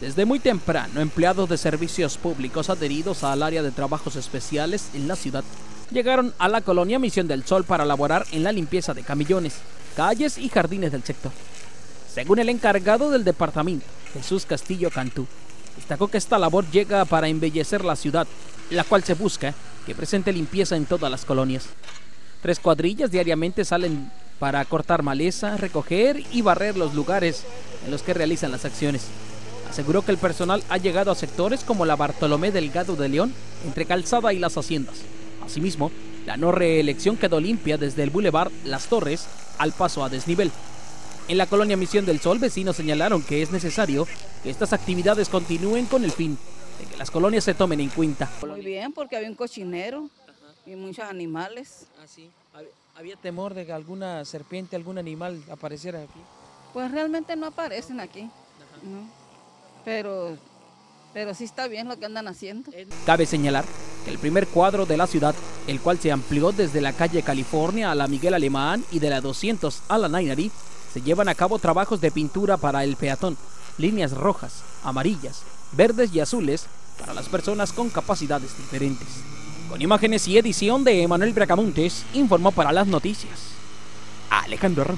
Desde muy temprano, empleados de servicios públicos adheridos al área de trabajos especiales en la ciudad llegaron a la colonia Misión del Sol para laborar en la limpieza de camillones, calles y jardines del sector. Según el encargado del departamento, Jesús Castillo Cantú, destacó que esta labor llega para embellecer la ciudad, la cual se busca que presente limpieza en todas las colonias. Tres cuadrillas diariamente salen para cortar maleza, recoger y barrer los lugares en los que realizan las acciones. Aseguró que el personal ha llegado a sectores como la Bartolomé Delgado de León, entre Calzada y las Haciendas. Asimismo, la no reelección quedó limpia desde el Boulevard Las Torres al paso a desnivel. En la colonia Misión del Sol, vecinos señalaron que es necesario que estas actividades continúen con el fin de que las colonias se tomen en cuenta. Muy bien, porque había un cochinero y muchos animales. Ah, ¿Había temor de que alguna serpiente, algún animal apareciera aquí? Pues realmente no aparecen aquí. ¿no? Pero, sí está bien lo que andan haciendo. Cabe señalar que el primer cuadro de la ciudad, el cual se amplió desde la calle California a la Miguel Alemán y de la 200 a la Nainari, se llevan a cabo trabajos de pintura para el peatón, líneas rojas, amarillas, verdes y azules para las personas con capacidades diferentes. Con imágenes y edición de Emanuel Bracamontes, informó para las noticias. Alejandro.